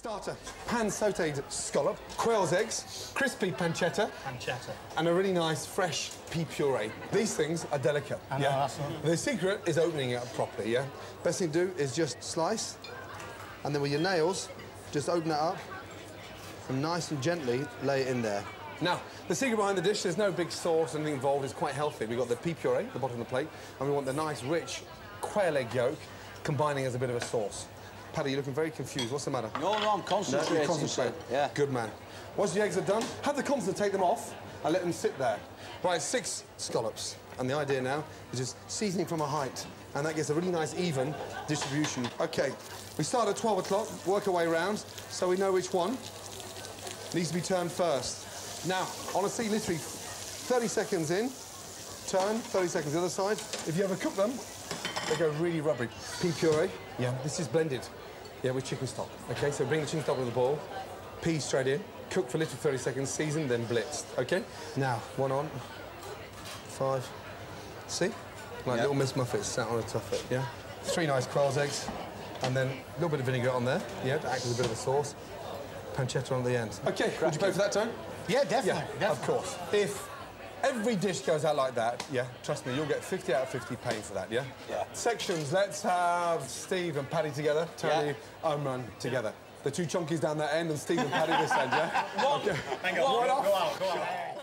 Starter, pan sautéed scallop, quail's eggs, crispy pancetta, Pancetta. and a really nice fresh pea puree. These things are delicate. I know, that's all. The secret is opening it up properly, yeah? Best thing to do is just slice, and then with your nails, just open it up, and nice and gently lay it in there. Now, the secret behind the dish, there's no big sauce anything involved, it's quite healthy. We've got the pea puree at the bottom of the plate, and we want the nice, rich quail egg yolk combining as a bit of a sauce. Paddy, you're looking very confused. What's the matter? No, no, I'm No, concentrating. you concentrate. Yeah. Good man. Once the eggs are done, have the constants take them off and let them sit there. Right, six scallops. And the idea now is just seasoning from a height. And that gets a really nice, even distribution. OK, we start at 12 o'clock, work our way around, so we know which one needs to be turned first. Now, honestly, literally 30 seconds in, turn, 30 seconds the other side. If you ever cook them, they go really rubbery. Pea puree, yeah, this is blended. Yeah, with chicken stock. Okay, so bring the chicken stock with the boil, peas straight in, cook for literally 30 seconds, season, then blitz. Okay? Now, one on, five, see? Like Yep. little Miss Muffets sat on a tuffet, yeah? Three nice quail's eggs, and then a little bit of vinegar on there, yeah, to act as a bit of a sauce. Pancetta on the end. Okay, would you pay for that, Tone? Yeah, definitely. Yeah, of course. If every dish goes out like that, yeah, trust me, you'll get 50 out of 50 paying for that, yeah? Yeah. Sections, let's have Steve and Paddy together, Tony, Yeah. Omran together. The two chunkies down that end and Steve and Paddy this end, yeah? One. Okay. Hang on, One go, go out, go out.